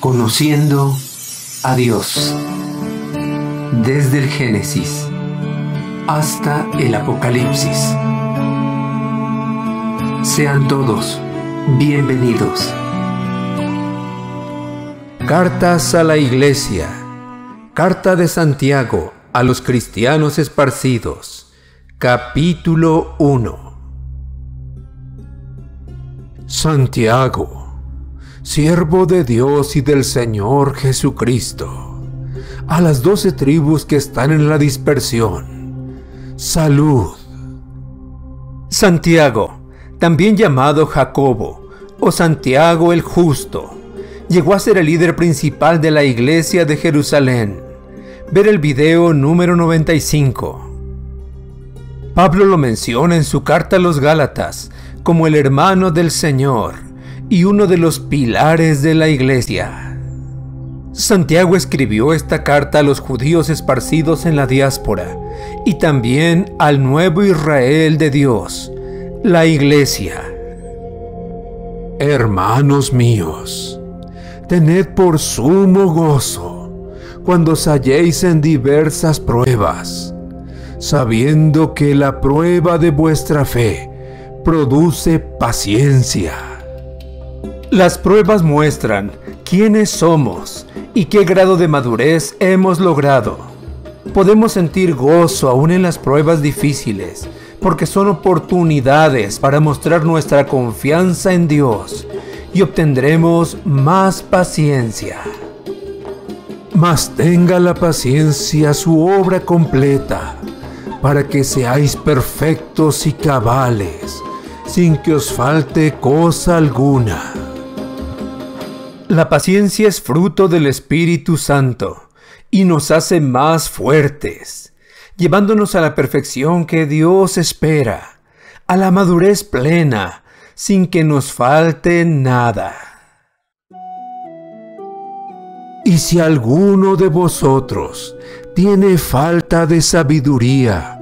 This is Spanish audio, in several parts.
Conociendo a Dios. Desde el Génesis hasta el Apocalipsis. Sean todos bienvenidos. Cartas a la Iglesia. Carta de Santiago a los cristianos esparcidos. Capítulo 1. Santiago, siervo de Dios y del Señor Jesucristo, a las doce tribus que están en la dispersión. Salud. Santiago, también llamado Jacobo, o Santiago el Justo, llegó a ser el líder principal de la iglesia de Jerusalén. Ver el video número 95. Pablo lo menciona en su carta a los Gálatas como el hermano del Señor y uno de los pilares de la iglesia. Santiago escribió esta carta a los judíos esparcidos en la diáspora y también al nuevo Israel de Dios, la iglesia. Hermanos míos, tened por sumo gozo cuando os halléis en diversas pruebas, sabiendo que la prueba de vuestra fe produce paciencia. Las pruebas muestran quiénes somos y qué grado de madurez hemos logrado. Podemos sentir gozo aún en las pruebas difíciles, porque son oportunidades para mostrar nuestra confianza en Dios y obtendremos más paciencia. Mas tenga la paciencia su obra completa, para que seáis perfectos y cabales, sin que os falte cosa alguna. La paciencia es fruto del Espíritu Santo y nos hace más fuertes, llevándonos a la perfección que Dios espera, a la madurez plena, sin que nos falte nada. Y si alguno de vosotros tiene falta de sabiduría,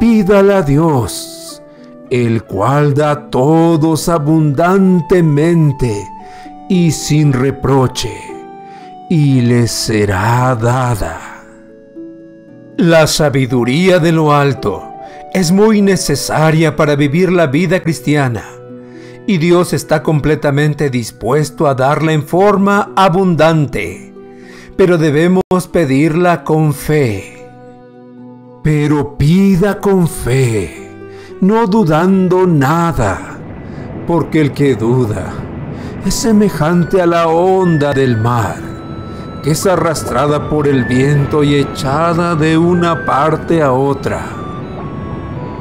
pídala a Dios el cual da a todos abundantemente y sin reproche, y les será dada. La sabiduría de lo alto es muy necesaria para vivir la vida cristiana, y Dios está completamente dispuesto a darla en forma abundante, pero debemos pedirla con fe. Pero pida con fe no dudando nada, porque el que duda es semejante a la onda del mar, que es arrastrada por el viento y echada de una parte a otra.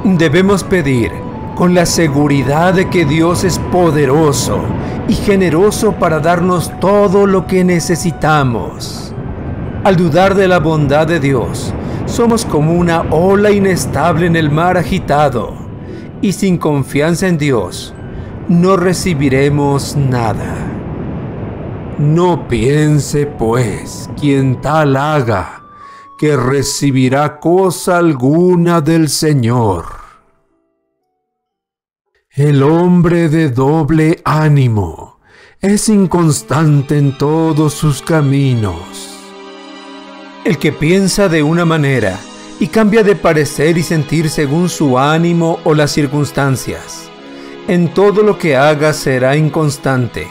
Debemos pedir con la seguridad de que Dios es poderoso y generoso para darnos todo lo que necesitamos. Al dudar de la bondad de Dios, somos como una ola inestable en el mar agitado y sin confianza en Dios, no recibiremos nada. No piense, pues, quien tal haga, que recibirá cosa alguna del Señor. El hombre de doble ánimo es inconstante en todos sus caminos. El que piensa de una manera, y cambia de parecer y sentir según su ánimo o las circunstancias. En todo lo que haga será inconstante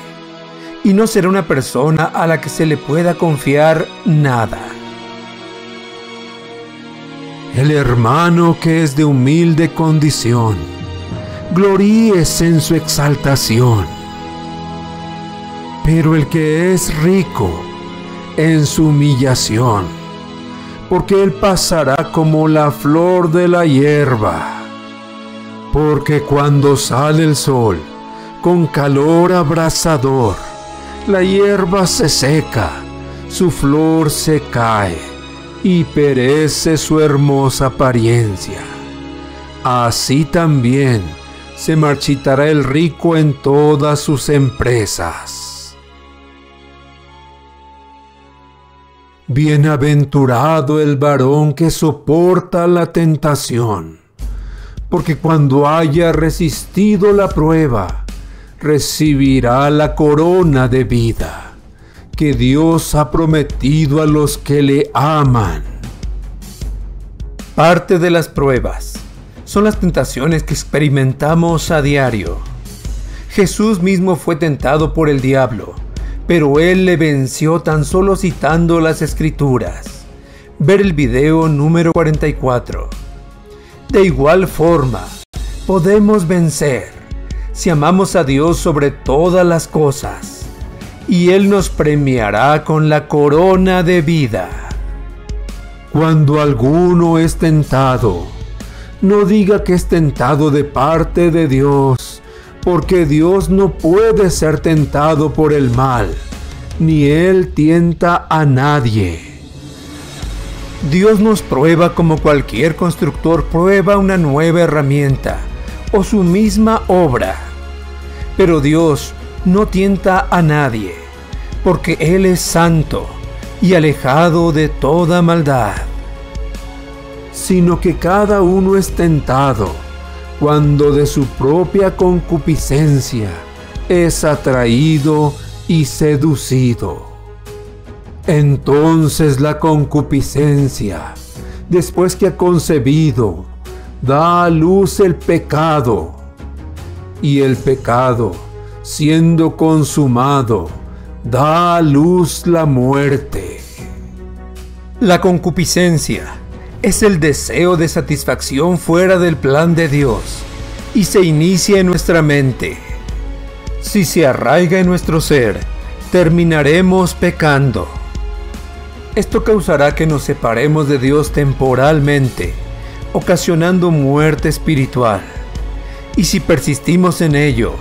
y no será una persona a la que se le pueda confiar nada. El hermano que es de humilde condición, gloríese en su exaltación. Pero el que es rico, en su humillación porque él pasará como la flor de la hierba. Porque cuando sale el sol, con calor abrasador, la hierba se seca, su flor se cae y perece su hermosa apariencia. Así también se marchitará el rico en todas sus empresas. Bienaventurado el varón que soporta la tentación, porque cuando haya resistido la prueba, recibirá la corona de vida que Dios ha prometido a los que le aman. Parte de las pruebas son las tentaciones que experimentamos a diario. Jesús mismo fue tentado por el diablo, pero él le venció tan solo citando las escrituras. Ver el video número 44. De igual forma, podemos vencer si amamos a Dios sobre todas las cosas, y Él nos premiará con la corona de vida. Cuando alguno es tentado, no diga que es tentado de parte de Dios, porque Dios no puede ser tentado por el mal, ni Él tienta a nadie. Dios nos prueba como cualquier constructor prueba una nueva herramienta o su misma obra. Pero Dios no tienta a nadie, porque Él es santo y alejado de toda maldad. Sino que cada uno es tentado cuando de su propia concupiscencia es atraído y seducido. Entonces la concupiscencia, después que ha concebido, da a luz el pecado. Y el pecado, siendo consumado, da a luz la muerte. La concupiscencia es el deseo de satisfacción fuera del plan de Dios y se inicia en nuestra mente. Si se arraiga en nuestro ser, terminaremos pecando. Esto causará que nos separemos de Dios temporalmente, ocasionando muerte espiritual. Y si persistimos en ello,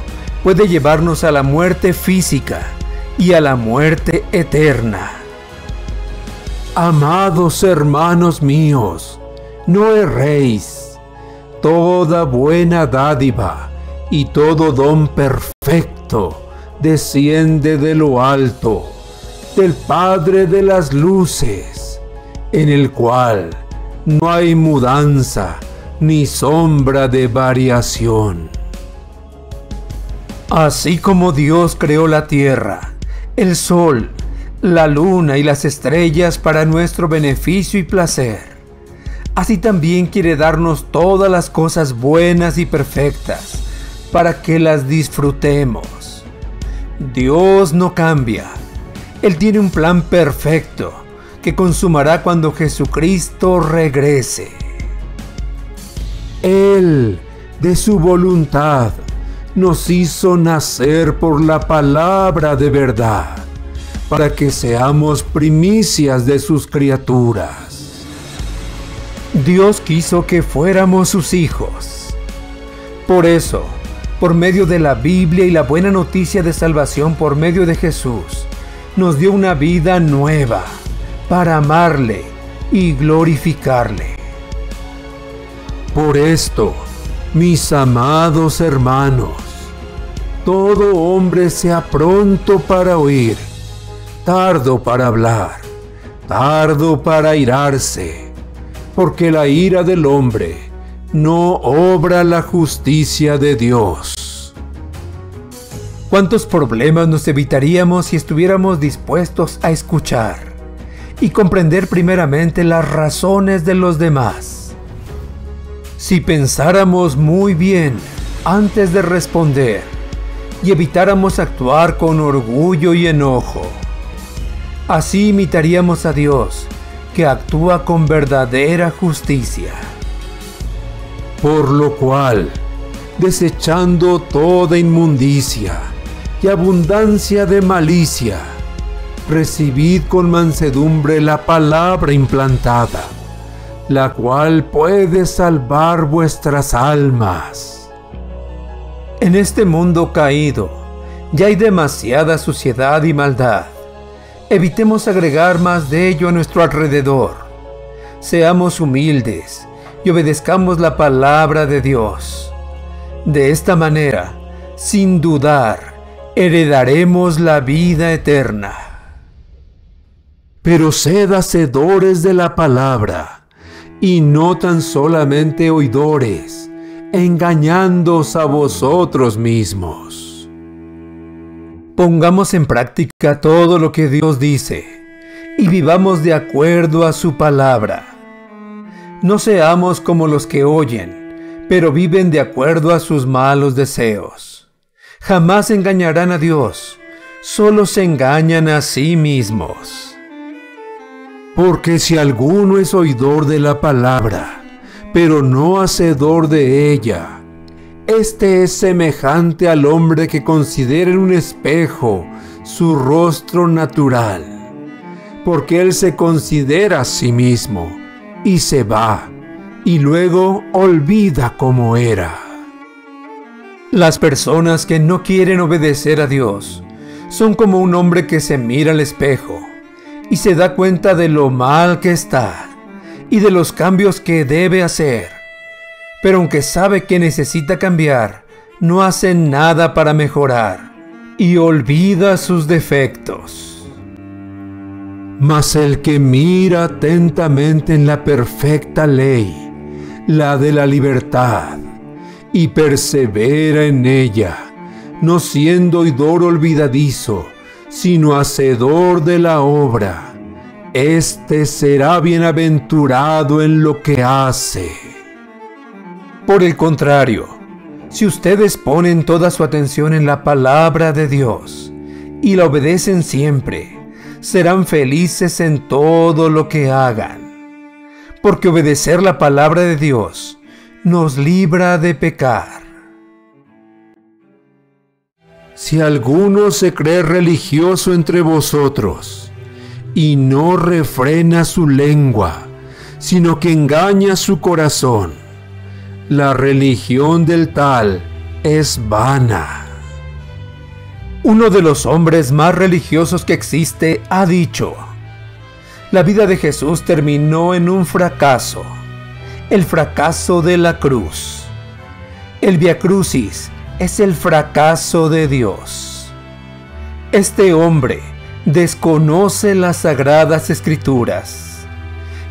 puede llevarnos a la muerte física y a la muerte eterna. Amados hermanos míos, no erréis. Toda buena dádiva y todo don perfecto desciende de lo alto del Padre de las Luces, en el cual no hay mudanza ni sombra de variación. Así como Dios creó la tierra, el sol, la luna y las estrellas para nuestro beneficio y placer, así también quiere darnos todas las cosas buenas y perfectas para que las disfrutemos. Dios no cambia él tiene un plan perfecto que consumará cuando Jesucristo regrese. Él, de su voluntad, nos hizo nacer por la palabra de verdad, para que seamos primicias de sus criaturas. Dios quiso que fuéramos sus hijos. Por eso, por medio de la Biblia y la buena noticia de salvación por medio de Jesús, nos dio una vida nueva para amarle y glorificarle. Por esto, mis amados hermanos, todo hombre sea pronto para oír, tardo para hablar, tardo para irarse, porque la ira del hombre no obra la justicia de Dios. ¿Cuántos problemas nos evitaríamos si estuviéramos dispuestos a escuchar y comprender primeramente las razones de los demás? Si pensáramos muy bien antes de responder y evitáramos actuar con orgullo y enojo, así imitaríamos a Dios, que actúa con verdadera justicia. Por lo cual, desechando toda inmundicia, y abundancia de malicia. Recibid con mansedumbre la palabra implantada, la cual puede salvar vuestras almas. En este mundo caído ya hay demasiada suciedad y maldad. Evitemos agregar más de ello a nuestro alrededor. Seamos humildes y obedezcamos la palabra de Dios. De esta manera, sin dudar, heredaremos la vida eterna. Pero sed hacedores de la palabra, y no tan solamente oidores, engañándoos a vosotros mismos. Pongamos en práctica todo lo que Dios dice y vivamos de acuerdo a su palabra. No seamos como los que oyen, pero viven de acuerdo a sus malos deseos. Jamás engañarán a Dios, solo se engañan a sí mismos. Porque si alguno es oidor de la palabra, pero no hacedor de ella, este es semejante al hombre que considera en un espejo su rostro natural, porque él se considera a sí mismo y se va, y luego olvida cómo era. Las personas que no quieren obedecer a Dios son como un hombre que se mira al espejo y se da cuenta de lo mal que está y de los cambios que debe hacer pero aunque sabe que necesita cambiar, no hace nada para mejorar y olvida sus defectos. Mas el que mira atentamente en la perfecta ley, la de la libertad, y persevera en ella, no siendo oidor olvidadizo, sino hacedor de la obra, éste será bienaventurado en lo que hace. Por el contrario, si ustedes ponen toda su atención en la palabra de Dios y la obedecen siempre, serán felices en todo lo que hagan. Porque obedecer la palabra de Dios nos libra de pecar. Si alguno se cree religioso entre vosotros y no refrena su lengua, sino que engaña su corazón, la religión del tal es vana. Uno de los hombres más religiosos que existe ha dicho, la vida de Jesús terminó en un fracaso, el fracaso de la cruz. El Via Crucis es el fracaso de Dios. Este hombre desconoce las sagradas escrituras,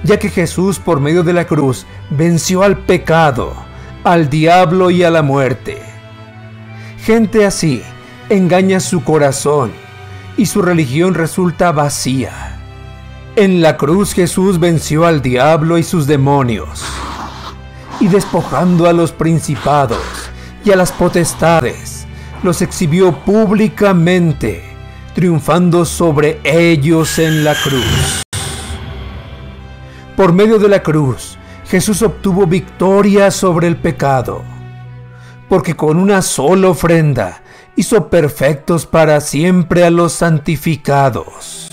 ya que Jesús por medio de la cruz venció al pecado al diablo y a la muerte. Gente así engaña su corazón y su religión resulta vacía. En la cruz Jesús venció al diablo y sus demonios, y despojando a los principados y a las potestades, los exhibió públicamente, triunfando sobre ellos en la cruz. Por medio de la cruz, Jesús obtuvo victoria sobre el pecado, porque con una sola ofrenda hizo perfectos para siempre a los santificados.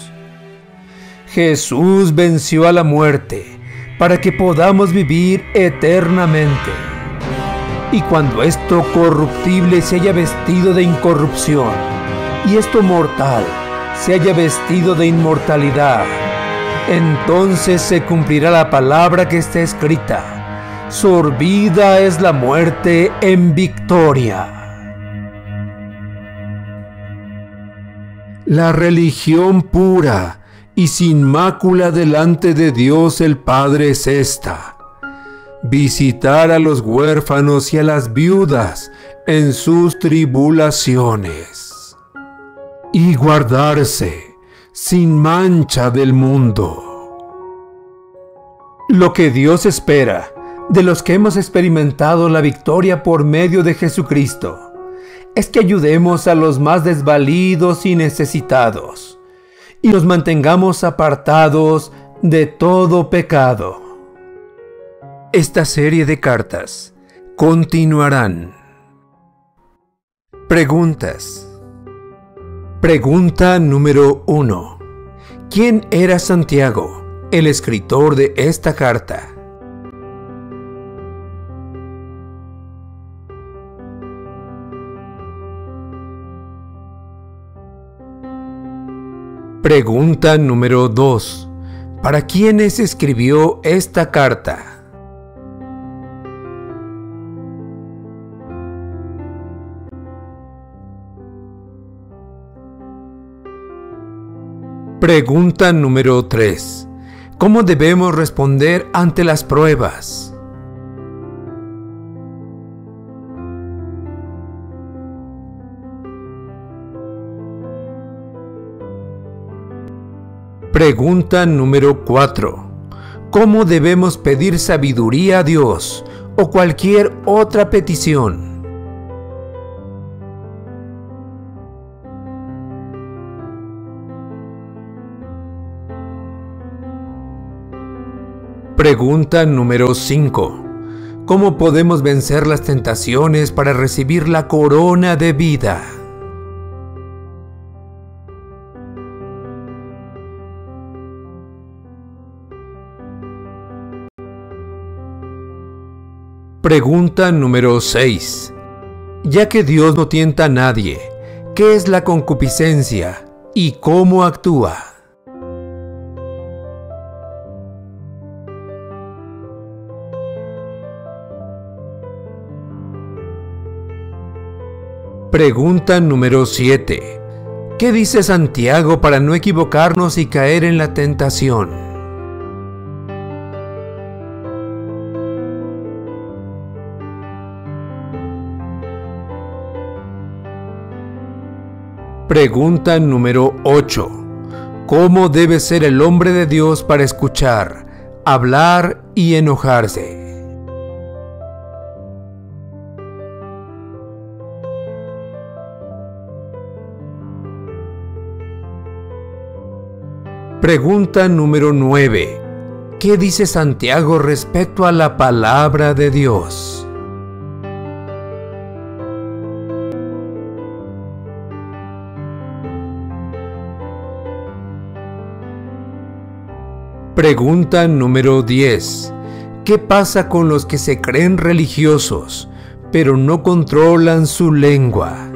Jesús venció a la muerte para que podamos vivir eternamente. Y cuando esto corruptible se haya vestido de incorrupción, y esto mortal se haya vestido de inmortalidad, entonces se cumplirá la palabra que está escrita. Sorbida es la muerte en victoria. La religión pura y sin mácula delante de Dios el Padre es esta. Visitar a los huérfanos y a las viudas en sus tribulaciones. Y guardarse sin mancha del mundo. Lo que Dios espera de los que hemos experimentado la victoria por medio de Jesucristo es que ayudemos a los más desvalidos y necesitados y nos mantengamos apartados de todo pecado. Esta serie de cartas continuarán. Preguntas Pregunta número 1. ¿Quién era Santiago, el escritor de esta carta? Pregunta número 2. ¿Para quiénes escribió esta carta? Pregunta número 3. ¿Cómo debemos responder ante las pruebas? Pregunta número 4. ¿Cómo debemos pedir sabiduría a Dios o cualquier otra petición? Pregunta número 5. ¿Cómo podemos vencer las tentaciones para recibir la corona de vida? Pregunta número 6. Ya que Dios no tienta a nadie, ¿qué es la concupiscencia y cómo actúa? Pregunta número 7. ¿Qué dice Santiago para no equivocarnos y caer en la tentación? Pregunta número 8. ¿Cómo debe ser el hombre de Dios para escuchar, hablar y enojarse? Pregunta número 9. ¿Qué dice Santiago respecto a la palabra de Dios? Pregunta número 10. ¿Qué pasa con los que se creen religiosos, pero no controlan su lengua?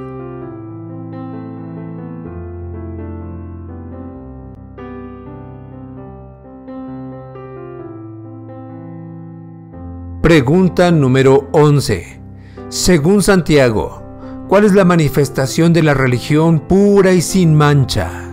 Pregunta número 11. Según Santiago, ¿cuál es la manifestación de la religión pura y sin mancha?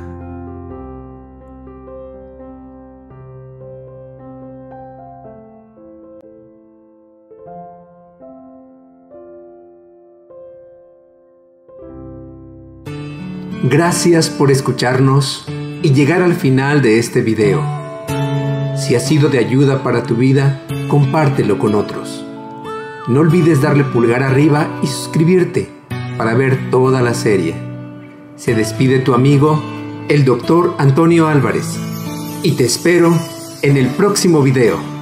Gracias por escucharnos y llegar al final de este video. Si ha sido de ayuda para tu vida, compártelo con otros. No olvides darle pulgar arriba y suscribirte para ver toda la serie. Se despide tu amigo, el doctor Antonio Álvarez, y te espero en el próximo video.